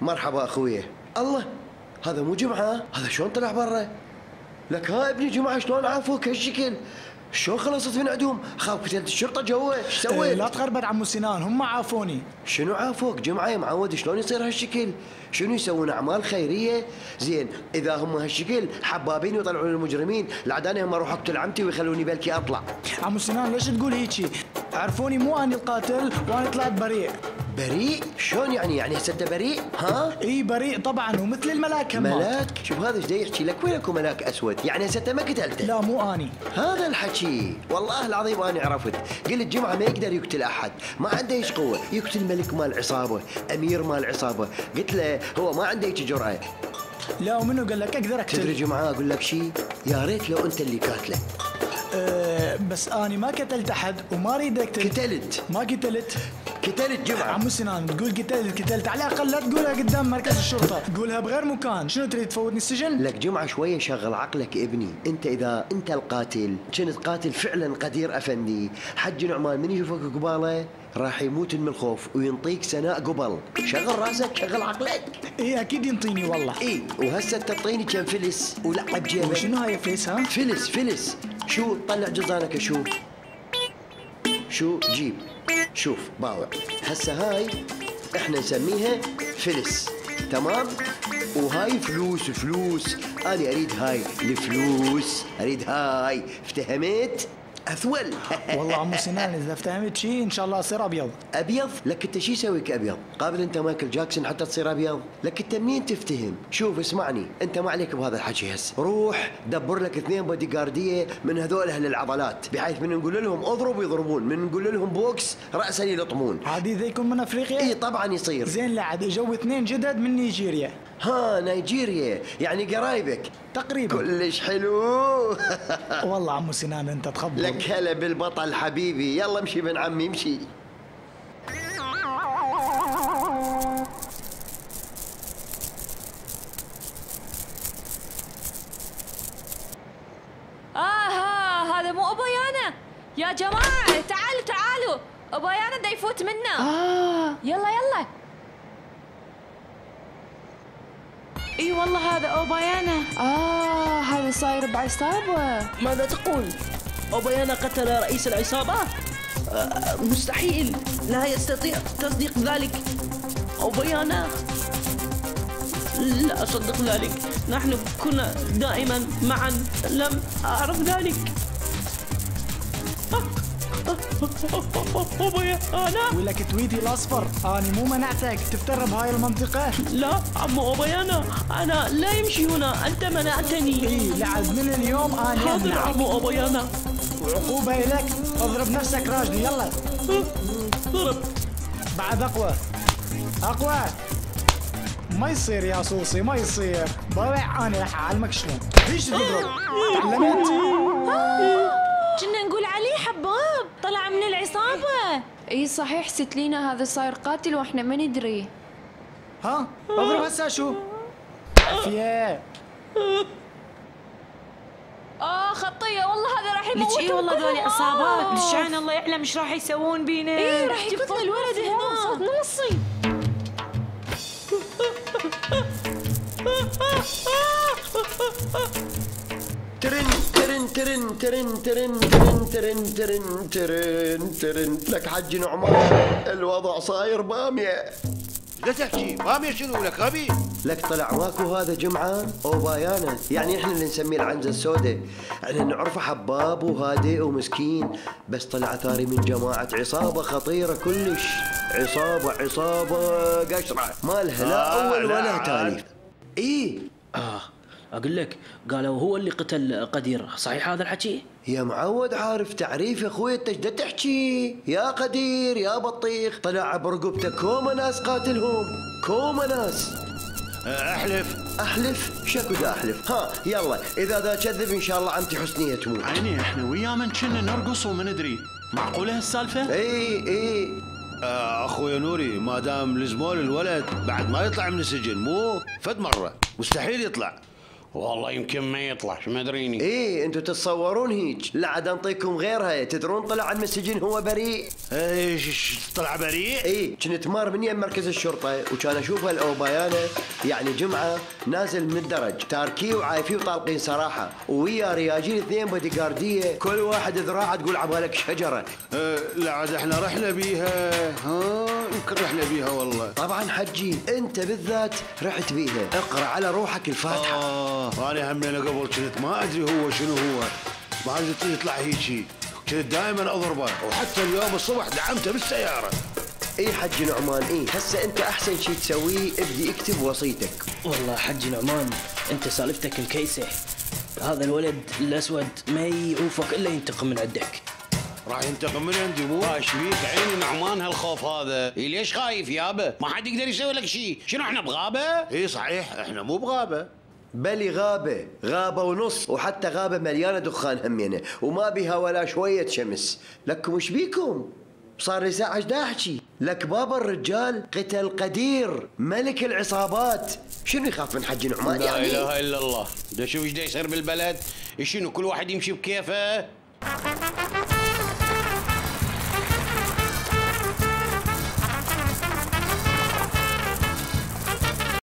مرحبا اخويا الله هذا مو جمعة؟ هذا شلون طلع برا؟ لك ها ابني جمعة شلون عافوك هالشكل شلون خلصت من عندهم؟ خاف قتلت الشرطه جوا إيش إيه، سويت؟ لا تخربط عمو سنان هم عافوني. شنو عافوك؟ جمعة يا معود شلون يصير هالشكل؟ شنو يسوون؟ أعمال خيرية؟ زين إذا هم هالشكل حبابين ويطلعون المجرمين. العداني هم أروح اقتل عمتي ويخلوني بلكي أطلع. عمو سنان ليش تقول هيجي؟ عرفوني مو أني القاتل وأنا طلعت بريء. بريء؟ شلون يعني؟ يعني هسه بريء؟ ها؟ إي بريء طبعا ومثل الملاك هم ملاك؟ شوف هذا إيش يحكي لك؟ وين اكو ملاك أسود؟ يعني هسه ما قتلته. لا مو آني. هذا الحكي. والله العظيم أنا عرفت. قلت جمعه ما يقدر يقتل أحد. ما عنده إيش قوة. يقتل ملك مال عصابة أمير مال عصابة. قلت له هو ما عنده هيك جرأة. لا ومنو قال لك؟ أقدر تدري اقتل جمعة أقول لك شيء يا ريت لو أنت اللي قاتله. أه بس آني ما قتلت أحد وما أريد أقتل. قتلت. ما قتلت. قتلت جمعه عمو سنان تقول قتلت قتلت على الأقل لا تقولها قدام مركز الشرطة. قولها بغير مكان. شنو تريد تفوتني السجن؟ لك جمعة شوية شغل عقلك ابني. انت إذا انت القاتل كنت قاتل فعلا قدير أفندي. حج نعمان من يشوفك قباله راح يموت من الخوف وينطيك سناء قبل. شغل راسك شغل عقلك. اي أكيد ينطيني والله. اي وهسه تعطيني كم فلس ولعب جيبك وشنو هاي فليس ها؟ فلس فلس. شو طلع جزانك أشوف شو؟ جيب. شوف باوع هسه هاي إحنا نسميها فلس تمام؟ وهاي فلوس فلوس. أنا أريد هاي الفلوس أريد هاي افتهمت؟ أثول. والله عمو سنان إذا افتهمت شيء إن شاء الله أصير أبيض. أبيض؟ لك أنت شو يسويك ابيض قابل أنت مايكل جاكسون حتى تصير أبيض؟ لك أنت منين تفتهم؟ شوف اسمعني. أنت ما عليك بهذا الحكي هسه. روح دبر لك اثنين body guard ية من هذول أهل العضلات بحيث من نقول لهم اضرب يضربون من نقول لهم بوكس راسا يلطمون. عادي اذا يكون من أفريقيا؟ إي طبعا يصير. زين لا عاد اجوا اثنين جدد من نيجيريا. ها نيجيريا يعني قرايبك. تقريبا. كلش حلو. والله عمو سنان انت تخبر. لك هلا بالبطل حبيبي. يلا امشي بن عمي امشي. آه هذا مو أبويانا يا جماعة تعالوا تعالوا. أبويانا دا يفوت منا. آه. يلا يلا. إي والله هذا أوبايانا. آه هذا صاير بعصابة. ماذا تقول؟ أوبايانا قتل رئيس العصابة؟ آه، مستحيل. لا يستطيع تصديق ذلك. أوبايانا. لا أصدق ذلك. نحن كنا دائما معا. لم أعرف ذلك. أوبايانا ولك تويتي الأصفر. اني مو منعتك تفتر بهاي المنطقة. لا عمو أوبايانا أنا لا يمشي هنا. أنت منعتني. اي لعد من اليوم اني حاضر عمو أوبايانا وعقوبه لك اضرب نفسك راجلي يلا. ضرب بعد أقوى. أقوى. ما يصير يا صوصي ما يصير. ضايع أنا راح أعلمك شلون. ليش تضرب؟ تعلمت. كنا نقول عليه حباب طلع من العصابة. إي صحيح ستلينا هذا صاير قاتل وإحنا ما ندري. ها؟ أضرب هسه شو؟ عافيه آه خطية. والله هذا راح يموت ليش إي والله ذولي عصابات. للشان الله يعلم إيش راح يسوون بينا. إيه راح يقتل الولد هنا. صوت ترن ترن ترن ترن ترن ترن ترن ترن. لك حج نعمان الوضع صاير بامية. لا تحكي بامية شنو لك غبي لك طلع ماكو هذا جمعة أو بايانا. يعني إحنا اللي نسميه العنزة السوداء. إحنا نعرفه حباب وهادئ ومسكين بس طلع ثاري من جماعة عصابة خطيرة كلش. عصابة عصابة. قشرة ما لها لا آه، أول لا. ولا عاد. تالي. إيه. آه. أقول لك قالوا هو اللي قتل قدير. صحيح هذا الحكي؟ يا معود عارف تعريف يا أخوي انت إيش تحكي. يا قدير يا بطيخ. طلع برقبتك كوما ناس قاتلهم. كوما ناس. أحلف. أحلف؟ شكو دا أحلف؟ ها يلا. إذا ذا كذب إن شاء الله عمتي حسنية تموت. عيني إحنا وياه من كنا نرقص وما ندري. معقولة هالسالفة؟ إي إي. آه، اخويا نوري ما دام لزمول الولد بعد ما يطلع من السجن مو فد مرة. مستحيل يطلع. والله يمكن ما يطلع شو ما أدريني. إيه أنتوا تتصورون هيك. لا عاد أنطيكم غيرها. تدرون طلع من السجن هو بريء. إيش طلع بريء؟ إيه كنت مار من يم مركز الشرطة وكان أشوف الاوبايانه يعني جمعة نازل من الدرج تاركيه وعايفيه وطالقين صراحة. ويا رياجين اثنين بودي جارديه كل واحد ذراعه تقول عبالك شجرة. آه، لا عاد إحنا رحنا بيها. ها يمكن رحنا بيها والله. طبعا حجي أنت بالذات رحت بيها. اقرأ على روحك الفاتحة. آه أنا همينه قبل كنت ما ادري هو شنو هو. ما ادري يطلع هيجي كنت دائما اضربه وحتى اليوم الصبح دعمته بالسيارة. اي حج نعمان اي هسه انت احسن شيء تسويه ابدي اكتب وصيتك. والله حج نعمان انت سالفتك الكيسة. هذا الولد الأسود ما يعوفك إلا ينتقم من عندك. راح ينتقم من عندي مو؟ إيش فيك عيني نعمان هالخوف هذا. إيه ليش خايف يابا؟ ما حد يقدر يسوي لك شيء شنو إحنا بغابة؟ إي صحيح. إحنا مو بغابة. بلي غابة غابة ونص وحتى غابة مليانة دخان همينة وما بها ولا شوية شمس. لكم وش بيكم؟ صار لي ساعة دا أحكي؟ لك بابا الرجال قتل قدير ملك العصابات. شنو يخاف من حج نعمان لا يعني؟ إله إلا الله. ده شوف إيش دا يصير بالبلد؟ شنو كل واحد يمشي بكيفه؟